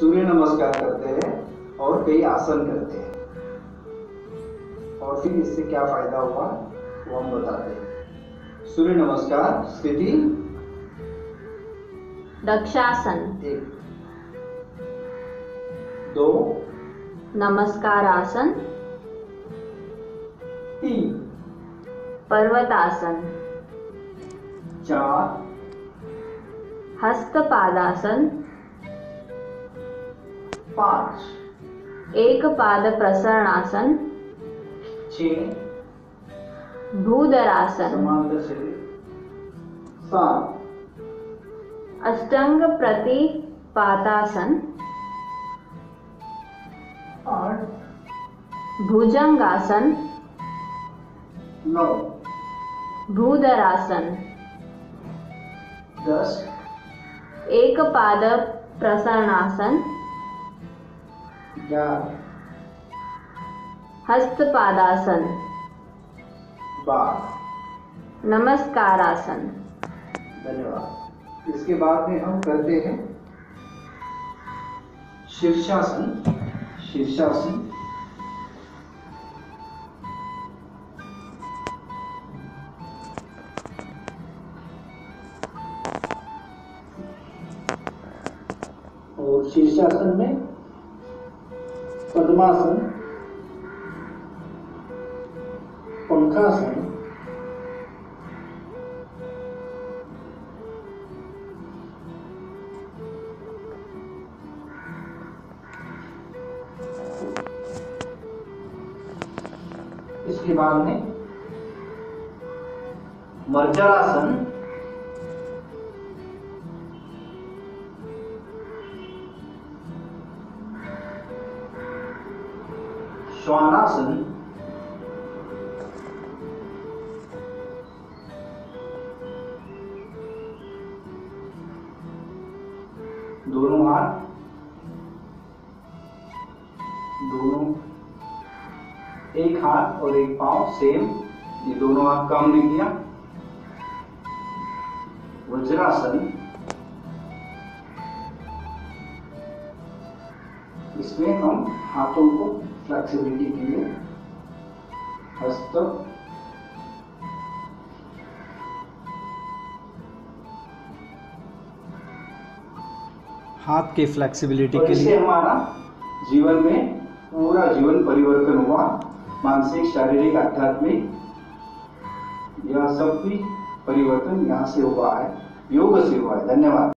सूर्य नमस्कार करते हैं और कई आसन करते हैं। और फिर इससे क्या फ़ायदा हुआ वो हम बताते हैं। सूर्य नमस्कार स्थिति? दक्षासन। एक। दो। नमस्कार आसन तीन। पर्वतासन। चार। हस्तपादासन। पाँच. एक पाद प्रसरणासन छः. भूधरासन. समांतर शरीर सात. अष्टांग प्रतिपातासन आठ. भुजंगासन. नौ. भूधरासन. दस. एक पाद प्रसरणासन हस्तपादासन। बारह नमस्कारासन। धन्यवाद। इसके बाद में हम करते हैं शीर्षासन। शीर्षासन। और शीर्षासन में पद्मासन पंखासन इसके बाद में मर्जरासन श्वानासन दोनों हाथ दोनों एक हाथ और एक पाँव सेम ये दोनों हाथ काम नहीं किया। वज्रासन। इसमें हम हाथों को फ्लेक्सिबिलिटी के लिए हस्त हाथ की फ्लेक्सिबिलिटी के लिए। हमारा जीवन में पूरा जीवन परिवर्तन हुआ। मानसिक शारीरिक आध्यात्मिक यह सब भी परिवर्तन यहाँ से हुआ है योग से हुआ है। धन्यवाद।